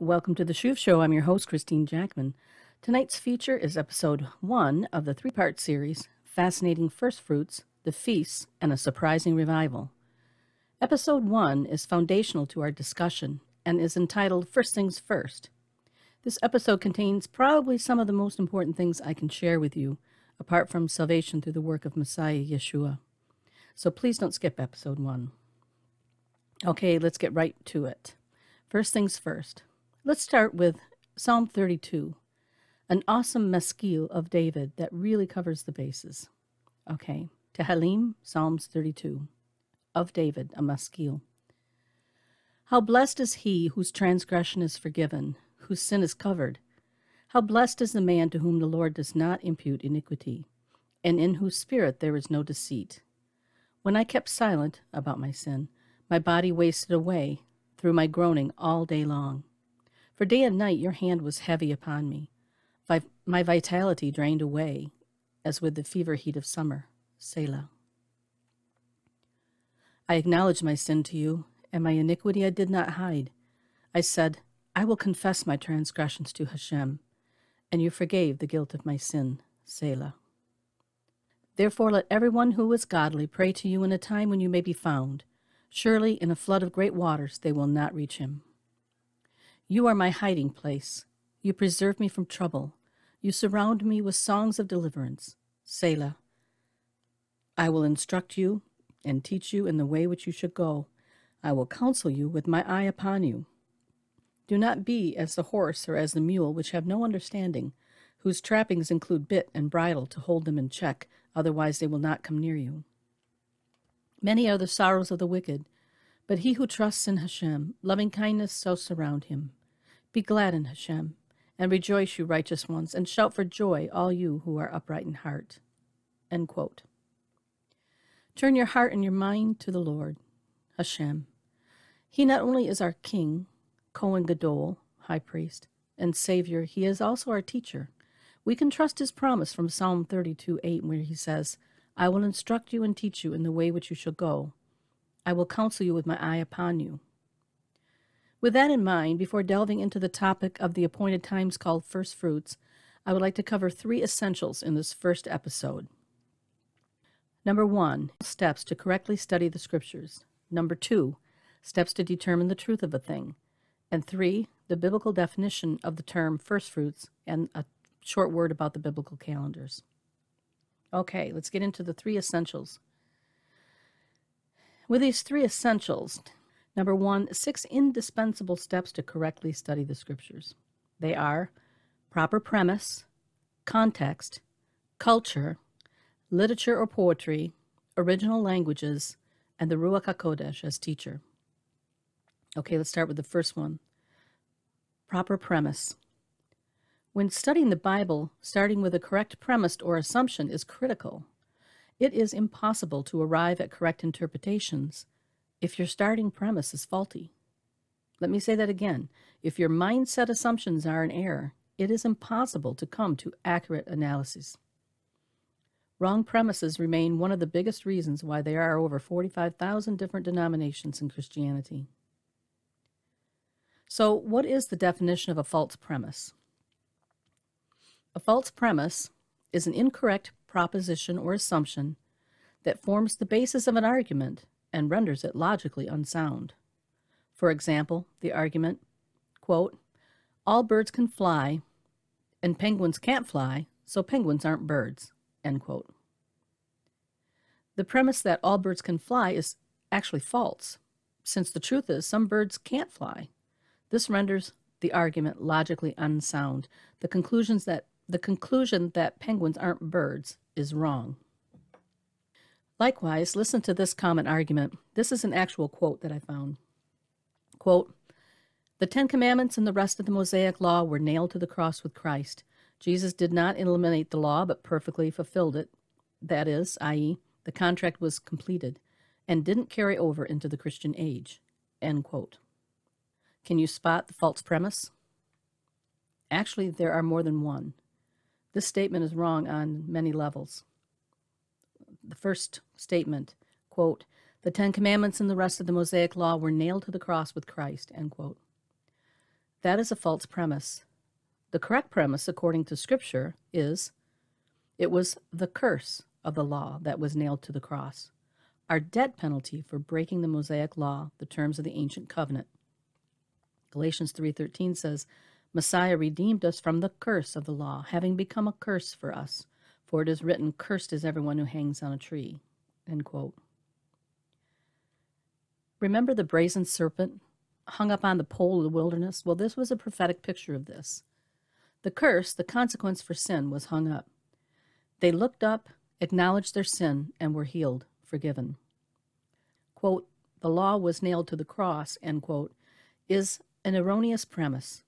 Welcome to the Shuv Show. I'm your host, Christene Jackman. Tonight's feature is episode one of the three part series Fascinating First Fruits, the Feasts, and a Surprising Revival. Episode one is foundational to our discussion and is entitled First Things First. This episode contains probably some of the most important things I can share with you, apart from salvation through the work of Messiah Yeshua. So please don't skip episode one. Okay, let's get right to it. First things first. Let's start with Psalm 32, an awesome maskil of David that really covers the bases. Okay, Tehillim, Psalms 32, of David, a maskil. How blessed is he whose transgression is forgiven, whose sin is covered. How blessed is the man to whom the Lord does not impute iniquity, and in whose spirit there is no deceit. When I kept silent about my sin, my body wasted away through my groaning all day long. For day and night your hand was heavy upon me. My vitality drained away, as with the fever heat of summer. Selah. I acknowledged my sin to you, and my iniquity I did not hide. I said, I will confess my transgressions to Hashem, and you forgave the guilt of my sin. Selah. Therefore, let everyone who is godly pray to you in a time when you may be found. Surely, in a flood of great waters, they will not reach him. You are my hiding place. You preserve me from trouble. You surround me with songs of deliverance. Selah. I will instruct you and teach you in the way which you should go. I will counsel you with my eye upon you. Do not be as the horse or as the mule, which have no understanding, whose trappings include bit and bridle to hold them in check, otherwise they will not come near you. Many are the sorrows of the wicked, but he who trusts in Hashem, loving kindness shall surround him. Be glad in Hashem, and rejoice, you righteous ones, and shout for joy, all you who are upright in heart. Turn your heart and your mind to the Lord, Hashem. He not only is our King, Kohen Gadol, High Priest, and Savior, he is also our teacher. We can trust his promise from Psalm 32 8, where he says, I will instruct you and teach you in the way which you shall go. I will counsel you with my eye upon you. With that in mind, before delving into the topic of the appointed times called first fruits, I would like to cover three essentials in this first episode. Number one, steps to correctly study the scriptures. Number two, steps to determine the truth of a thing. And three, the biblical definition of the term first fruits and a short word about the biblical calendars. Okay, let's get into the three essentials. With these three essentials, Number one, six indispensable steps to correctly study the scriptures. They are proper premise, context, culture, literature or poetry, original languages, and the Ruach HaKodesh as teacher. Okay, let's start with the first one proper premise. When studying the Bible, starting with a correct premise or assumption is critical. It is impossible to arrive at correct interpretations if your starting premise is faulty. Let me say that again. If your mindset assumptions are in error, it is impossible to come to accurate analysis. Wrong premises remain one of the biggest reasons why there are over 45,000 different denominations in Christianity. So, what is the definition of a false premise? A false premise is an incorrect proposition or assumption that forms the basis of an argument and renders it logically unsound. For example, the argument, quote, all birds can fly and penguins can't fly, so penguins aren't birds, end quote. The premise that all birds can fly is actually false, since the truth is some birds can't fly. This renders the argument logically unsound. The conclusions that the conclusion that penguins aren't birds is wrong. Likewise, listen to this common argument. This is an actual quote that I found. Quote, the Ten Commandments and the rest of the Mosaic Law were nailed to the cross with Christ. Jesus did not eliminate the law, but perfectly fulfilled it. That is, i.e., the contract was completed and didn't carry over into the Christian age. End quote. Can you spot the false premise? Actually, there are more than one. This statement is wrong on many levels the first statement, quote, the Ten Commandments and the rest of the Mosaic Law were nailed to the cross with Christ, end quote. That is a false premise. The correct premise, according to Scripture, is it was the curse of the law that was nailed to the cross, our debt penalty for breaking the Mosaic law, the terms of the ancient covenant. Galatians 3:13 says, Messiah redeemed us from the curse of the law, having become a curse for us. For it is written, Cursed is everyone who hangs on a tree. Remember the brazen serpent hung up on the pole of the wilderness? Well, this was a prophetic picture of this. The curse, the consequence for sin, was hung up. They looked up, acknowledged their sin, and were healed, forgiven. Quote, the law was nailed to the cross, end quote, is an erroneous premise.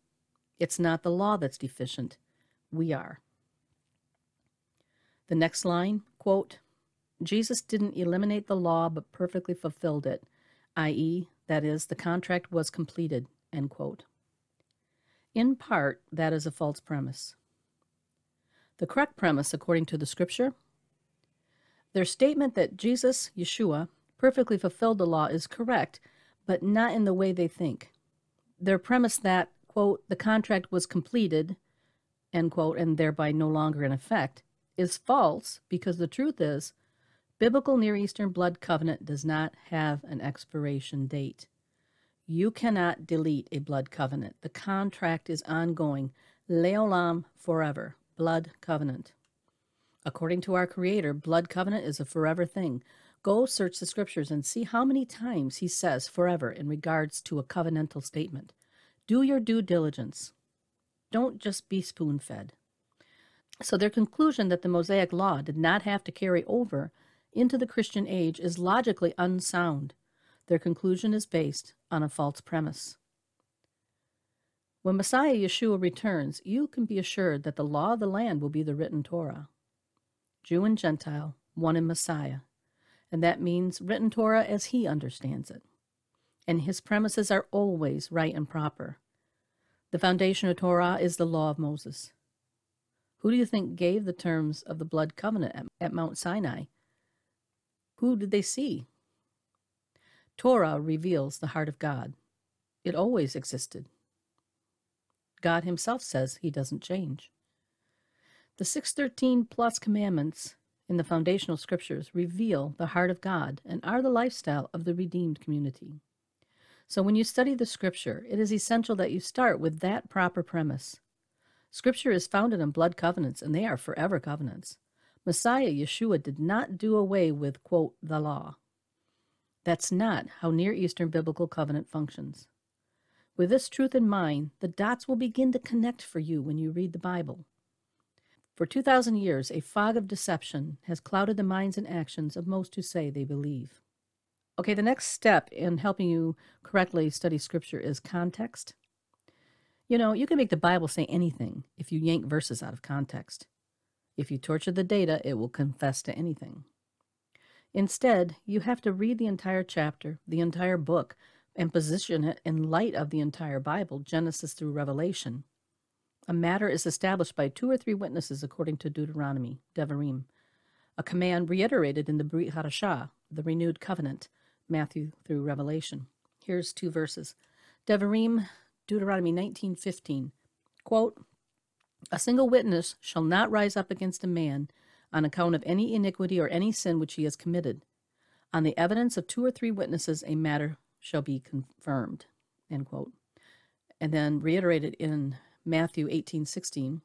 It's not the law that's deficient. We are. The next line, quote, Jesus didn't eliminate the law but perfectly fulfilled it, i.e., that is, the contract was completed, end quote. In part, that is a false premise. The correct premise, according to the scripture, their statement that Jesus, Yeshua, perfectly fulfilled the law is correct, but not in the way they think. Their premise that, quote, the contract was completed, end quote, and thereby no longer in effect, is false because the truth is, biblical Near Eastern blood covenant does not have an expiration date. You cannot delete a blood covenant. The contract is ongoing, leolam, forever, blood covenant. According to our Creator, blood covenant is a forever thing. Go search the scriptures and see how many times he says forever in regards to a covenantal statement. Do your due diligence. Don't just be spoon fed. So, their conclusion that the Mosaic Law did not have to carry over into the Christian age is logically unsound. Their conclusion is based on a false premise. When Messiah Yeshua returns, you can be assured that the law of the land will be the written Torah. Jew and Gentile, one in Messiah. And that means written Torah as he understands it. And his premises are always right and proper. The foundation of Torah is the law of Moses. Who do you think gave the terms of the blood covenant at, at Mount Sinai? Who did they see? Torah reveals the heart of God. It always existed. God Himself says He doesn't change. The 613 plus commandments in the foundational scriptures reveal the heart of God and are the lifestyle of the redeemed community. So when you study the scripture, it is essential that you start with that proper premise. Scripture is founded on blood covenants, and they are forever covenants. Messiah Yeshua did not do away with, quote, the law. That's not how Near Eastern biblical covenant functions. With this truth in mind, the dots will begin to connect for you when you read the Bible. For 2,000 years, a fog of deception has clouded the minds and actions of most who say they believe. Okay, the next step in helping you correctly study Scripture is context. You know, you can make the Bible say anything if you yank verses out of context. If you torture the data, it will confess to anything. Instead, you have to read the entire chapter, the entire book, and position it in light of the entire Bible, Genesis through Revelation. A matter is established by two or three witnesses according to Deuteronomy, Devarim, a command reiterated in the Brit Hadashah, the renewed covenant, Matthew through Revelation. Here's two verses. Devarim Deuteronomy 19:15. Quote, "A single witness shall not rise up against a man on account of any iniquity or any sin which he has committed. On the evidence of two or three witnesses a matter shall be confirmed." End quote. And then reiterated in Matthew 18:16,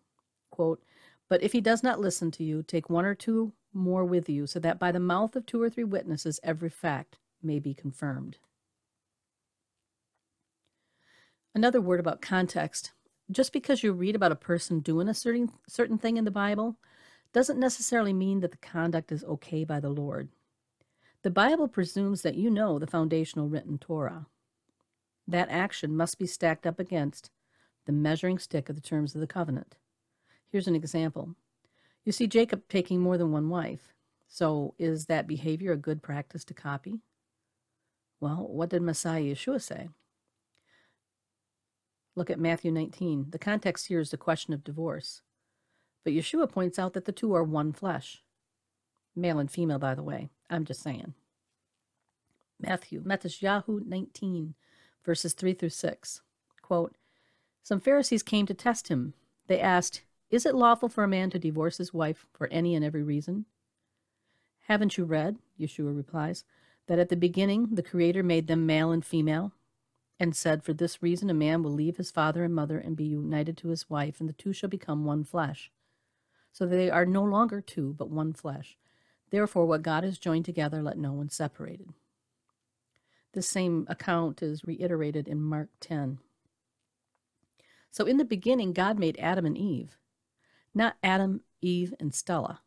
quote, "But if he does not listen to you, take one or two more with you, so that by the mouth of two or three witnesses every fact may be confirmed." Another word about context. Just because you read about a person doing a certain, certain thing in the Bible doesn't necessarily mean that the conduct is okay by the Lord. The Bible presumes that you know the foundational written Torah. That action must be stacked up against the measuring stick of the terms of the covenant. Here's an example. You see Jacob taking more than one wife. So is that behavior a good practice to copy? Well, what did Messiah Yeshua say? Look at Matthew 19. The context here is the question of divorce. But Yeshua points out that the two are one flesh. Male and female, by the way. I'm just saying. Matthew, Yahoo 19, verses 3 through 6. Quote, Some Pharisees came to test him. They asked, Is it lawful for a man to divorce his wife for any and every reason? Haven't you read, Yeshua replies, that at the beginning the Creator made them male and female, and said, For this reason a man will leave his father and mother and be united to his wife, and the two shall become one flesh. So they are no longer two, but one flesh. Therefore, what God has joined together, let no one separate. This same account is reiterated in Mark 10. So, in the beginning, God made Adam and Eve, not Adam, Eve, and Stella.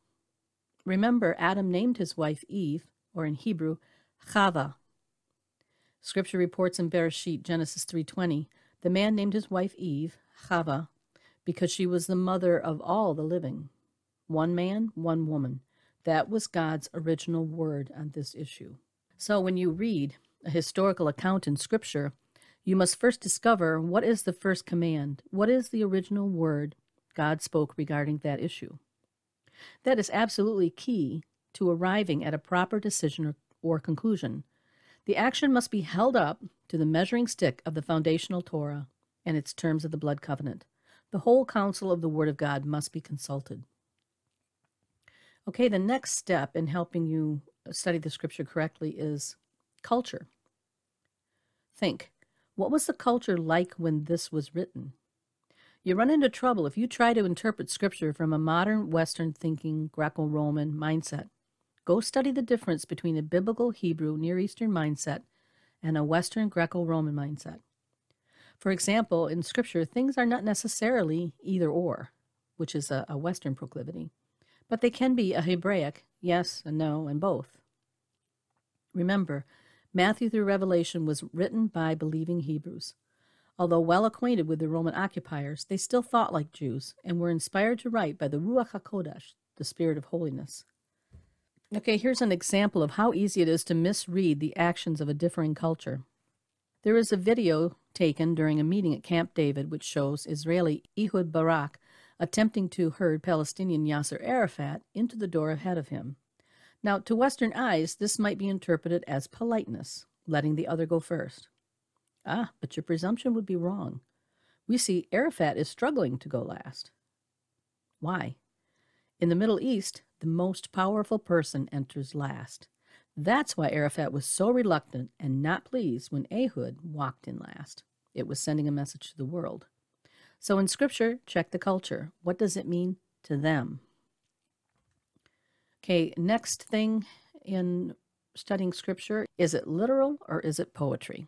Remember, Adam named his wife Eve, or in Hebrew, Chava. Scripture reports in Bereshit, Genesis 3:20, the man named his wife Eve, Chava, because she was the mother of all the living. One man, one woman. That was God's original word on this issue. So when you read a historical account in Scripture, you must first discover what is the first command, what is the original word God spoke regarding that issue. That is absolutely key to arriving at a proper decision or, or conclusion. The action must be held up to the measuring stick of the foundational Torah and its terms of the blood covenant. The whole counsel of the Word of God must be consulted. Okay, the next step in helping you study the scripture correctly is culture. Think, what was the culture like when this was written? You run into trouble if you try to interpret scripture from a modern Western thinking Greco Roman mindset. Go study the difference between a biblical Hebrew Near Eastern mindset and a Western Greco Roman mindset. For example, in scripture, things are not necessarily either or, which is a, a Western proclivity but they can be a Hebraic yes and no and both. Remember, Matthew through Revelation was written by believing Hebrews. Although well acquainted with the Roman occupiers, they still thought like Jews and were inspired to write by the Ruach HaKodesh, the Spirit of holiness. Okay, here's an example of how easy it is to misread the actions of a differing culture. There is a video taken during a meeting at Camp David which shows Israeli Ehud Barak attempting to herd Palestinian Yasser Arafat into the door ahead of him. Now, to Western eyes, this might be interpreted as politeness, letting the other go first. Ah, but your presumption would be wrong. We see Arafat is struggling to go last. Why? In the Middle East, the most powerful person enters last. That's why Arafat was so reluctant and not pleased when Ehud walked in last. It was sending a message to the world. So in Scripture, check the culture. What does it mean to them? Okay, next thing in studying Scripture is it literal or is it poetry?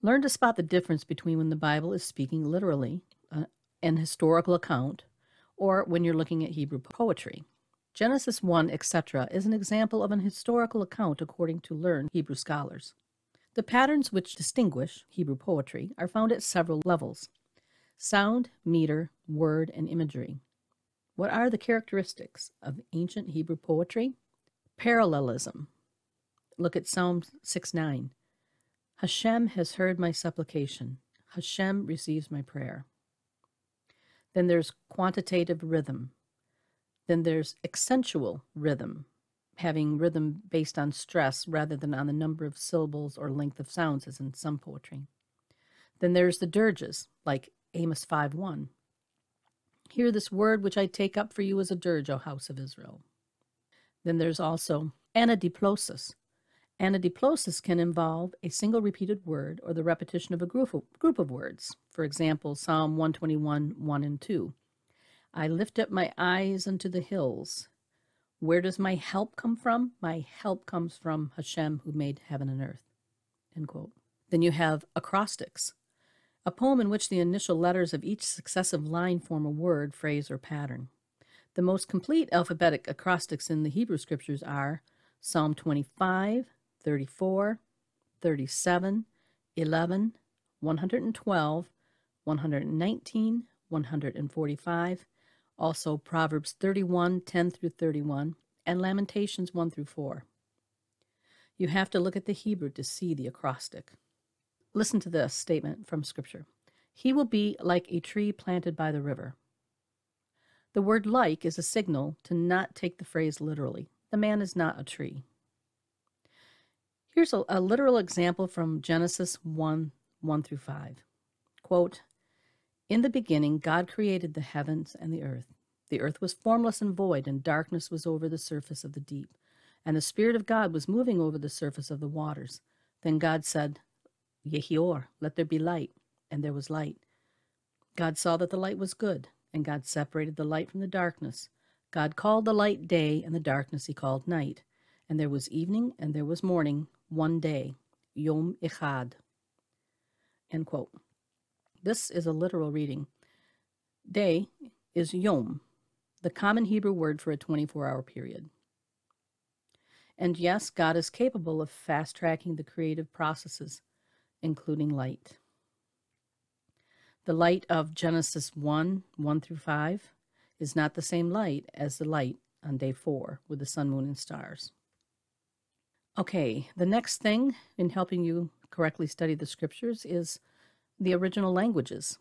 Learn to spot the difference between when the Bible is speaking literally, uh, an historical account, or when you're looking at Hebrew poetry. Genesis 1, etc., is an example of an historical account according to learned Hebrew scholars. The patterns which distinguish Hebrew poetry are found at several levels. Sound, meter, word, and imagery. What are the characteristics of ancient Hebrew poetry? Parallelism. Look at Psalm 6 9. Hashem has heard my supplication. Hashem receives my prayer. Then there's quantitative rhythm. Then there's accentual rhythm, having rhythm based on stress rather than on the number of syllables or length of sounds, as in some poetry. Then there's the dirges, like Amos 5 1. Hear this word which I take up for you as a dirge, O house of Israel. Then there's also anadiplosis. Anadiplosis can involve a single repeated word or the repetition of a group of, group of words. For example, Psalm 121 1 and 2. I lift up my eyes unto the hills. Where does my help come from? My help comes from Hashem who made heaven and earth. End quote. Then you have acrostics a poem in which the initial letters of each successive line form a word, phrase, or pattern. The most complete alphabetic acrostics in the Hebrew scriptures are Psalm 25, 34, 37, 11, 112, 119, 145, also Proverbs 31, 10 through 31, and Lamentations 1 through 4. You have to look at the Hebrew to see the acrostic. Listen to this statement from Scripture He will be like a tree planted by the river. The word like is a signal to not take the phrase literally. The man is not a tree. Here's a, a literal example from Genesis 1 1 through 5. Quote, In the beginning, God created the heavens and the earth. The earth was formless and void, and darkness was over the surface of the deep. And the Spirit of God was moving over the surface of the waters. Then God said, Yehior, let there be light. And there was light. God saw that the light was good, and God separated the light from the darkness. God called the light day, and the darkness he called night. And there was evening, and there was morning, one day. Yom Echad. End quote. This is a literal reading. Day is Yom, the common Hebrew word for a 24 hour period. And yes, God is capable of fast tracking the creative processes, including light. The light of Genesis 1 1 through 5 is not the same light as the light on day 4 with the sun, moon, and stars. Okay, the next thing in helping you correctly study the scriptures is the original languages.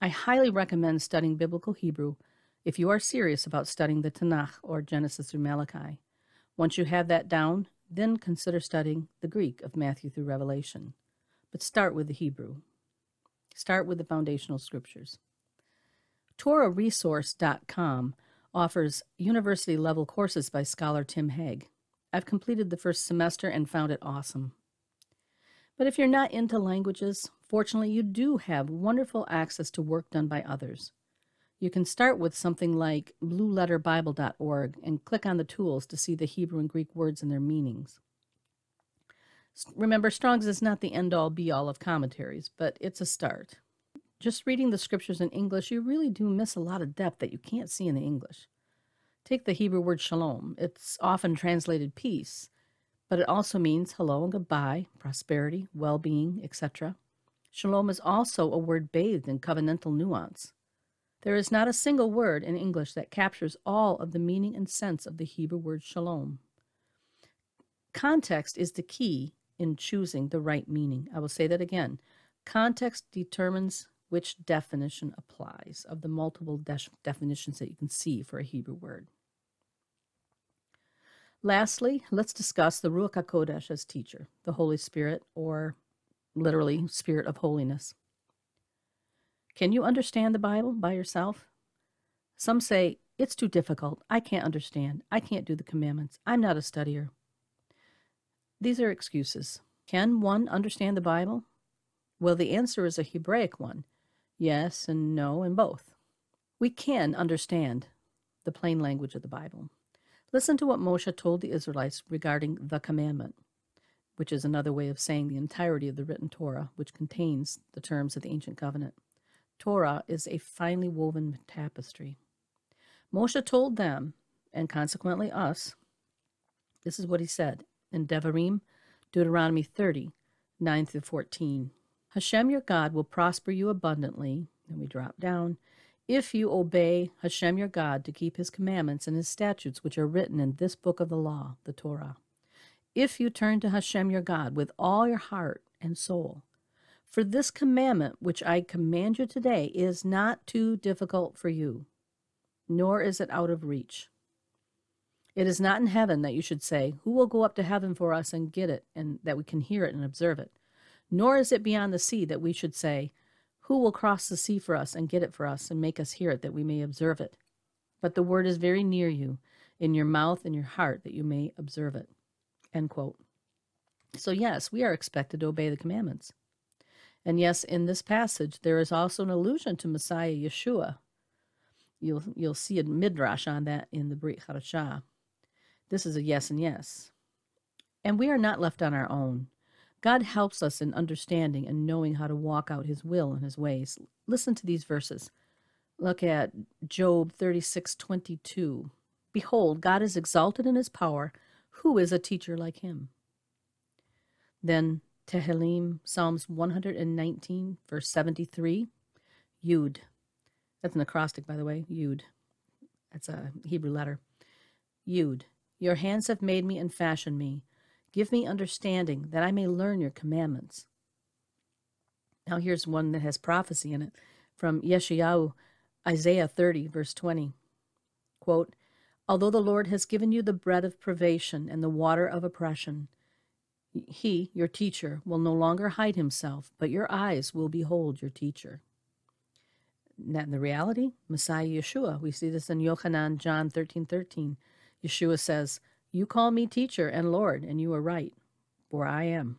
I highly recommend studying Biblical Hebrew if you are serious about studying the Tanakh or Genesis through Malachi. Once you have that down, then consider studying the Greek of Matthew through Revelation. But start with the Hebrew. Start with the foundational scriptures. TorahResource.com offers university level courses by scholar Tim Hegg. I've completed the first semester and found it awesome. But if you're not into languages, fortunately, you do have wonderful access to work done by others. You can start with something like blueletterbible.org and click on the tools to see the Hebrew and Greek words and their meanings. Remember, Strong's is not the end all be all of commentaries, but it's a start. Just reading the scriptures in English, you really do miss a lot of depth that you can't see in the English. Take the Hebrew word shalom. It's often translated peace, but it also means hello and goodbye, prosperity, well being, etc. Shalom is also a word bathed in covenantal nuance. There is not a single word in English that captures all of the meaning and sense of the Hebrew word shalom. Context is the key in choosing the right meaning. I will say that again. Context determines which definition applies of the multiple de- definitions that you can see for a Hebrew word. Lastly, let's discuss the Ruach HaKodesh as teacher, the Holy Spirit, or literally, Spirit of Holiness. Can you understand the Bible by yourself? Some say, it's too difficult. I can't understand. I can't do the commandments. I'm not a studier. These are excuses. Can one understand the Bible? Well, the answer is a Hebraic one yes and no, and both. We can understand the plain language of the Bible. Listen to what Moshe told the Israelites regarding the commandment, which is another way of saying the entirety of the written Torah, which contains the terms of the ancient covenant. Torah is a finely woven tapestry. Moshe told them, and consequently us, this is what he said in Devarim, Deuteronomy 30, 9 through 14. Hashem your God will prosper you abundantly, and we drop down, if you obey Hashem your God to keep his commandments and his statutes which are written in this book of the law, the Torah. If you turn to Hashem your God with all your heart and soul, for this commandment which I command you today is not too difficult for you, nor is it out of reach. It is not in heaven that you should say, Who will go up to heaven for us and get it, and that we can hear it and observe it? Nor is it beyond the sea that we should say, Who will cross the sea for us and get it for us and make us hear it that we may observe it? But the word is very near you, in your mouth and your heart, that you may observe it. End quote. So, yes, we are expected to obey the commandments. And yes, in this passage, there is also an allusion to Messiah Yeshua. You'll, you'll see a midrash on that in the Brit Hadashah. This is a yes and yes. And we are not left on our own. God helps us in understanding and knowing how to walk out his will and his ways. Listen to these verses. Look at Job 36:22. Behold, God is exalted in his power. Who is a teacher like him? Then Tehillim, Psalms 119, verse 73, Yud. That's an acrostic, by the way, Yud. That's a Hebrew letter. Yud. Your hands have made me and fashioned me. Give me understanding that I may learn your commandments. Now here's one that has prophecy in it from Yeshayahu, Isaiah 30, verse 20. Quote, Although the Lord has given you the bread of privation and the water of oppression, he, your teacher, will no longer hide himself, but your eyes will behold your teacher. And the reality, Messiah Yeshua. We see this in Yochanan, John 13 13. Yeshua says, You call me teacher and Lord, and you are right, for I am.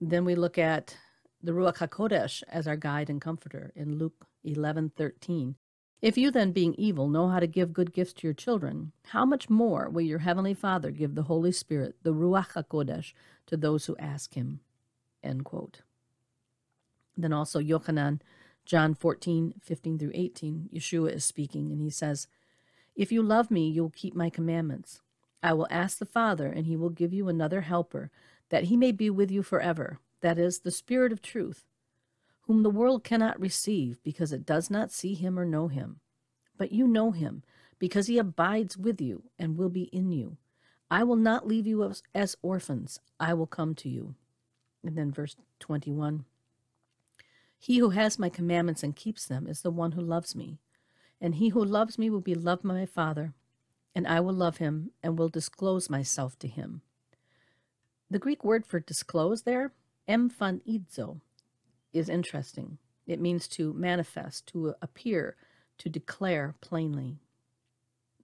Then we look at the Ruach HaKodesh as our guide and comforter in Luke 11 13. If you then, being evil, know how to give good gifts to your children, how much more will your heavenly Father give the Holy Spirit, the Ruach HaKodesh, to those who ask him? End quote. Then also Yochanan, John 14, 15 through 18, Yeshua is speaking, and he says, If you love me, you will keep my commandments. I will ask the Father, and he will give you another helper, that he may be with you forever, that is, the Spirit of truth whom the world cannot receive because it does not see him or know him. But you know him, because he abides with you and will be in you. I will not leave you as, as orphans, I will come to you. And then verse 21 He who has my commandments and keeps them is the one who loves me. And he who loves me will be loved by my Father, and I will love him and will disclose myself to him. The Greek word for disclose there, emphanizo, is interesting. It means to manifest, to appear, to declare plainly.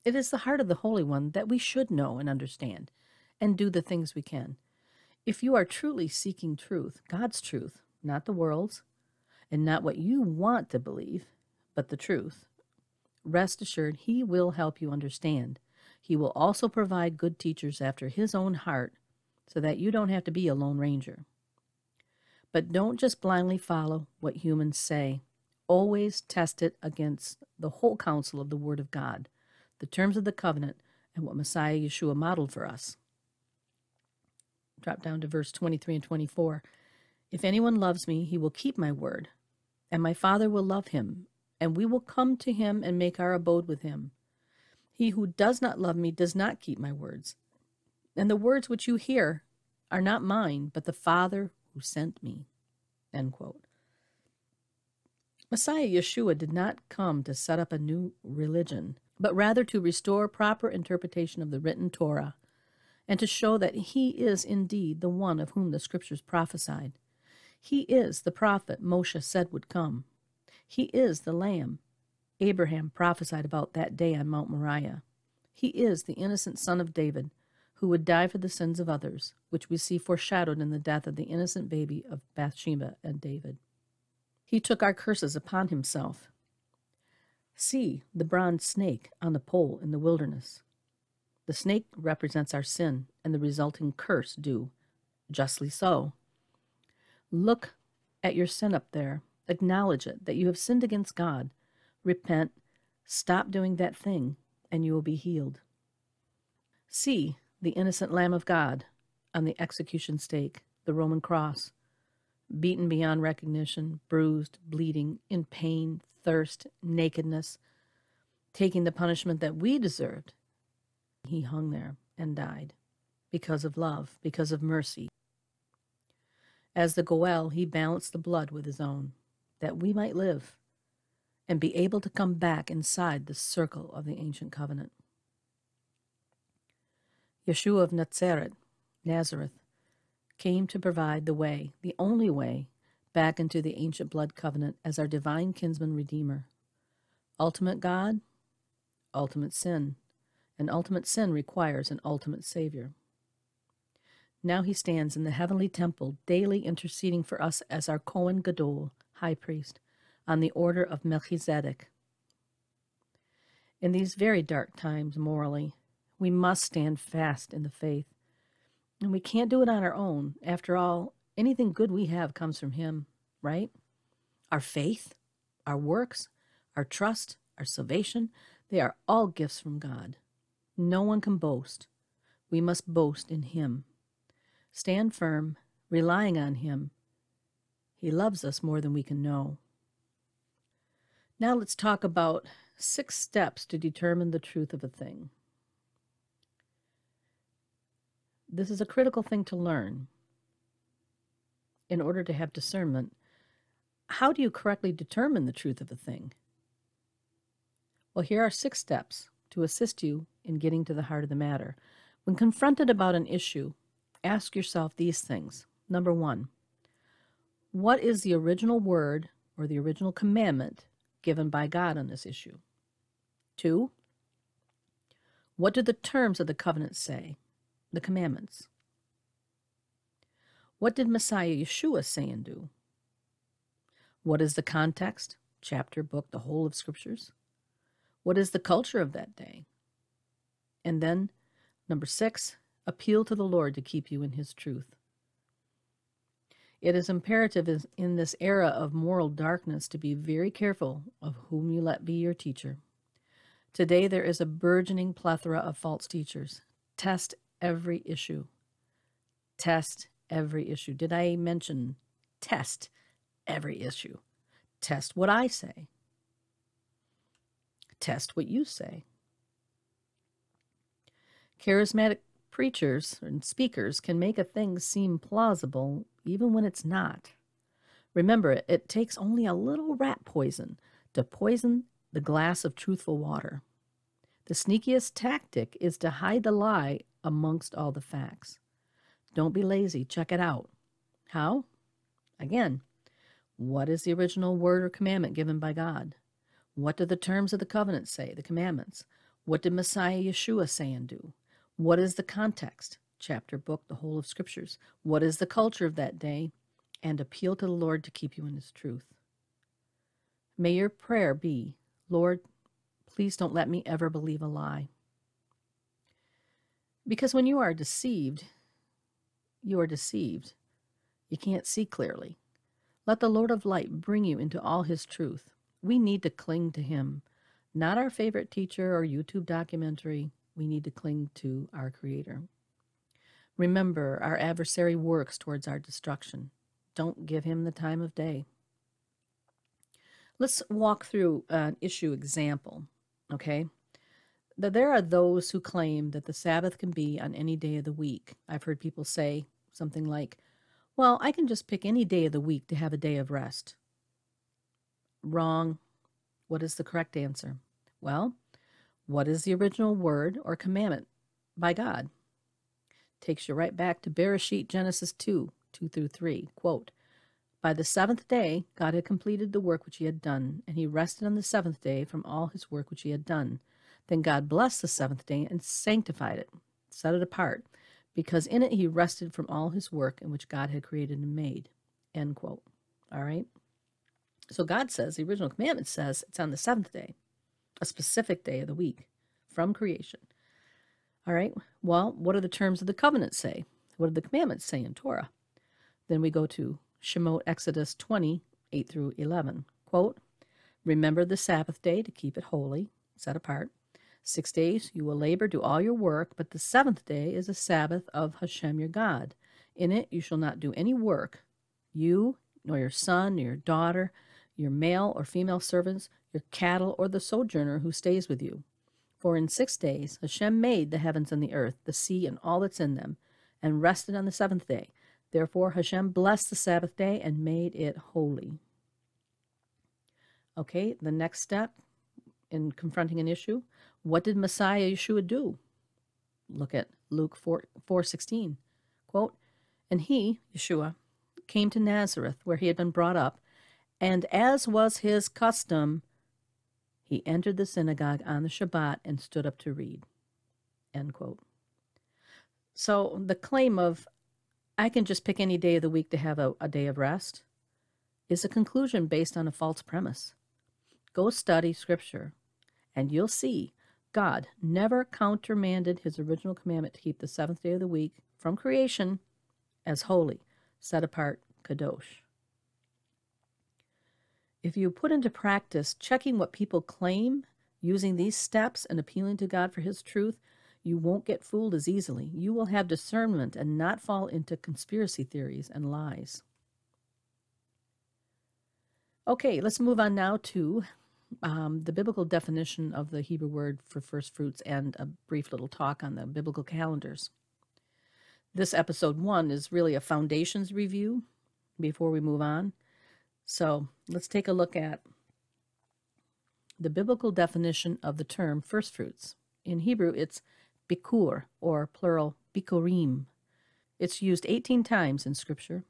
It is the heart of the Holy One that we should know and understand and do the things we can. If you are truly seeking truth, God's truth, not the world's, and not what you want to believe, but the truth, rest assured He will help you understand. He will also provide good teachers after His own heart so that you don't have to be a lone ranger. But don't just blindly follow what humans say. Always test it against the whole counsel of the Word of God, the terms of the covenant, and what Messiah Yeshua modeled for us. Drop down to verse 23 and 24. If anyone loves me, he will keep my word, and my Father will love him, and we will come to him and make our abode with him. He who does not love me does not keep my words. And the words which you hear are not mine, but the Father who sent me. Messiah Yeshua did not come to set up a new religion, but rather to restore proper interpretation of the written Torah and to show that he is indeed the one of whom the scriptures prophesied. He is the prophet Moshe said would come. He is the Lamb Abraham prophesied about that day on Mount Moriah. He is the innocent son of David who would die for the sins of others, which we see foreshadowed in the death of the innocent baby of Bathsheba and David. He took our curses upon himself. See the bronze snake on the pole in the wilderness. The snake represents our sin and the resulting curse due, justly so. Look at your sin up there. Acknowledge it, that you have sinned against God. Repent, stop doing that thing, and you will be healed. See the innocent Lamb of God on the execution stake, the Roman cross, beaten beyond recognition, bruised, bleeding, in pain, thirst, nakedness, taking the punishment that we deserved. He hung there and died because of love, because of mercy. As the Goel, he balanced the blood with his own, that we might live and be able to come back inside the circle of the ancient covenant. Yeshua of Nazareth, Nazareth, came to provide the way, the only way, back into the ancient blood covenant as our divine kinsman redeemer. Ultimate God, ultimate sin, and ultimate sin requires an ultimate Savior. Now he stands in the heavenly temple, daily interceding for us as our Kohen Gadol, high priest, on the order of Melchizedek. In these very dark times, morally, we must stand fast in the faith. And we can't do it on our own. After all, anything good we have comes from Him, right? Our faith, our works, our trust, our salvation, they are all gifts from God. No one can boast. We must boast in Him. Stand firm, relying on Him. He loves us more than we can know. Now let's talk about six steps to determine the truth of a thing. This is a critical thing to learn in order to have discernment. How do you correctly determine the truth of a thing? Well, here are six steps to assist you in getting to the heart of the matter. When confronted about an issue, ask yourself these things. Number one, what is the original word or the original commandment given by God on this issue? Two, what do the terms of the covenant say, the commandments? What did Messiah Yeshua say and do? What is the context, chapter, book, the whole of scriptures? What is the culture of that day? And then, number six, appeal to the Lord to keep you in his truth. It is imperative in this era of moral darkness to be very careful of whom you let be your teacher. Today, there is a burgeoning plethora of false teachers. Test every issue. Test every issue. Did I mention test every issue? Test what I say. Test what you say. Charismatic preachers and speakers can make a thing seem plausible even when it's not. Remember, it takes only a little rat poison to poison the glass of truthful water. The sneakiest tactic is to hide the lie amongst all the facts. Don't be lazy, check it out. How? Again, what is the original word or commandment given by God? What do the terms of the covenant say, the commandments? What did Messiah Yeshua say and do? What is the context? chapter, book, the whole of scriptures. What is the culture of that day? And appeal to the Lord to keep you in his truth. May your prayer be, Lord, please don't let me ever believe a lie. Because when you are deceived, you are deceived. You can't see clearly. Let the Lord of light bring you into all his truth. We need to cling to him, not our favorite teacher or YouTube documentary. We need to cling to our Creator. Remember, our adversary works towards our destruction. Don't give him the time of day. Let's walk through an issue example, okay? That there are those who claim that the Sabbath can be on any day of the week. I've heard people say something like, well, I can just pick any day of the week to have a day of rest. Wrong. What is the correct answer? Well, what is the original word or commandment by God? takes you right back to Bereshit Genesis 2 2 through 3. Quote, By the seventh day, God had completed the work which he had done, and he rested on the seventh day from all his work which he had done. Then God blessed the seventh day and sanctified it, set it apart, because in it he rested from all his work in which God had created and made. End quote. All right. So God says, the original commandment says it's on the seventh day, a specific day of the week from creation. All right. Well, what do the terms of the covenant say? What do the commandments say in Torah? Then we go to Shemot Exodus 20, 8 through 11. Quote, Remember the Sabbath day to keep it holy, set apart. Six days you will labor, do all your work, but the seventh day is a Sabbath of Hashem your God. In it you shall not do any work, you, nor your son, nor your daughter, your male or female servants, your cattle, or the sojourner who stays with you for in six days Hashem made the heavens and the earth, the sea and all that's in them, and rested on the seventh day. Therefore Hashem blessed the Sabbath day and made it holy. Okay, the next step in confronting an issue, what did Messiah Yeshua do? Look at Luke 4, 4.16. Quote, And he, Yeshua, came to Nazareth, where he had been brought up, and as was his custom, he entered the synagogue on the Shabbat and stood up to read. End quote. So the claim of, I can just pick any day of the week to have a, a day of rest, is a conclusion based on a false premise. Go study Scripture, and you'll see God never countermanded his original commandment to keep the seventh day of the week from creation as holy, set apart, kadosh. If you put into practice checking what people claim, using these steps, and appealing to God for His truth, you won't get fooled as easily. You will have discernment and not fall into conspiracy theories and lies. Okay, let's move on now to um, the biblical definition of the Hebrew word for first fruits and a brief little talk on the biblical calendars. This episode one is really a foundations review before we move on. So let's take a look at the biblical definition of the term first fruits. In Hebrew, it's bikur, or plural bikurim. It's used 18 times in Scripture,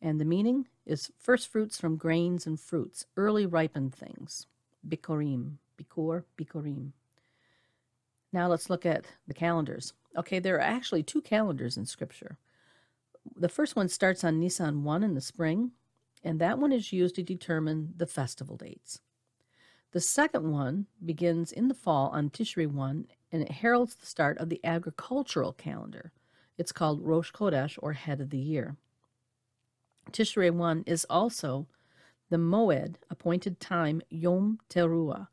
and the meaning is first fruits from grains and fruits, early ripened things. Bikurim, Bikur, Bikurim. Now let's look at the calendars. Okay, there are actually two calendars in Scripture. The first one starts on Nisan 1 in the spring, and that one is used to determine the festival dates. The second one begins in the fall on Tishri 1, and it heralds the start of the agricultural calendar. It's called Rosh Chodesh, or Head of the Year. Tishrei 1 is also the Moed, appointed time, Yom Teruah,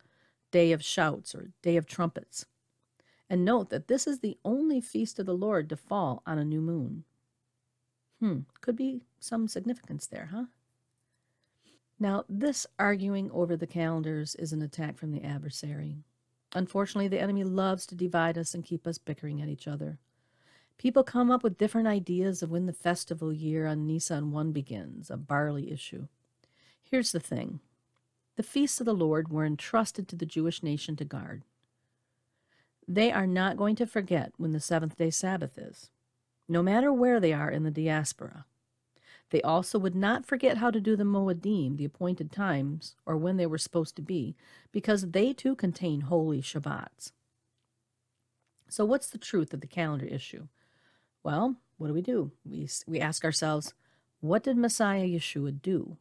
Day of Shouts or Day of Trumpets. And note that this is the only feast of the Lord to fall on a new moon. Hmm, could be some significance there, huh? Now, this arguing over the calendars is an attack from the adversary. Unfortunately, the enemy loves to divide us and keep us bickering at each other. People come up with different ideas of when the festival year on Nisan 1 begins, a barley issue. Here's the thing the feasts of the Lord were entrusted to the Jewish nation to guard. They are not going to forget when the seventh day Sabbath is, no matter where they are in the diaspora. They also would not forget how to do the Moedim, the appointed times, or when they were supposed to be, because they too contain holy Shabbats. So, what's the truth of the calendar issue? Well, what do we do? We, we ask ourselves, what did Messiah Yeshua do?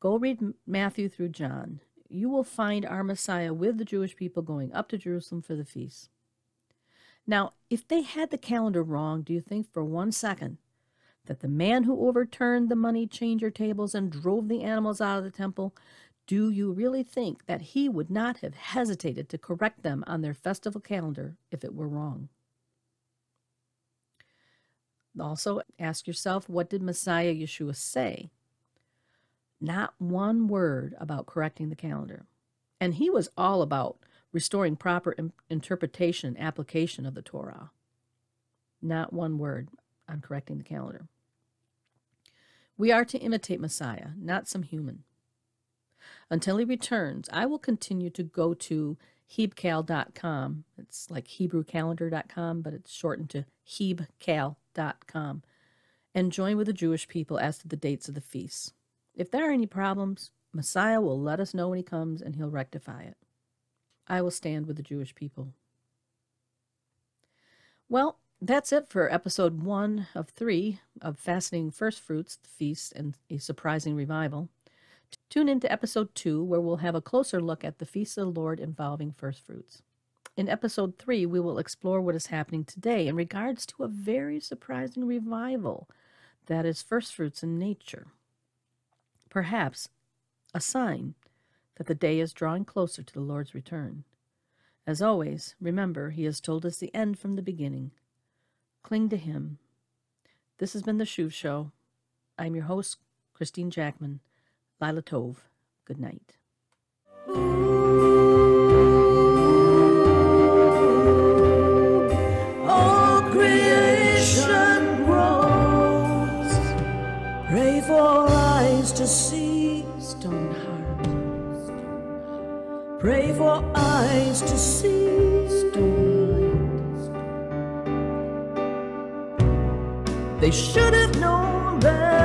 Go read Matthew through John. You will find our Messiah with the Jewish people going up to Jerusalem for the feast. Now, if they had the calendar wrong, do you think for one second that the man who overturned the money changer tables and drove the animals out of the temple, do you really think that he would not have hesitated to correct them on their festival calendar if it were wrong? Also, ask yourself what did Messiah Yeshua say? Not one word about correcting the calendar. And he was all about restoring proper interpretation and application of the Torah. Not one word on correcting the calendar. We are to imitate Messiah, not some human. Until he returns, I will continue to go to hebcal.com. It's like hebrewcalendar.com, but it's shortened to hebcal.com and join with the Jewish people as to the dates of the feasts. If there are any problems, Messiah will let us know when he comes and he'll rectify it. I will stand with the Jewish people. Well, that's it for episode one of three of Fascinating First Fruits, the Feast, and a Surprising Revival. Tune in to episode two, where we'll have a closer look at the Feast of the Lord involving first fruits. In episode three, we will explore what is happening today in regards to a very surprising revival that is first fruits in nature. Perhaps a sign that the day is drawing closer to the Lord's return. As always, remember, He has told us the end from the beginning. Cling to Him. This has been The Shuv Show. I'm your host, Christene Jackman. Lila Tove. Good night. Stone hearts. Pray for eyes to see. They should have known better.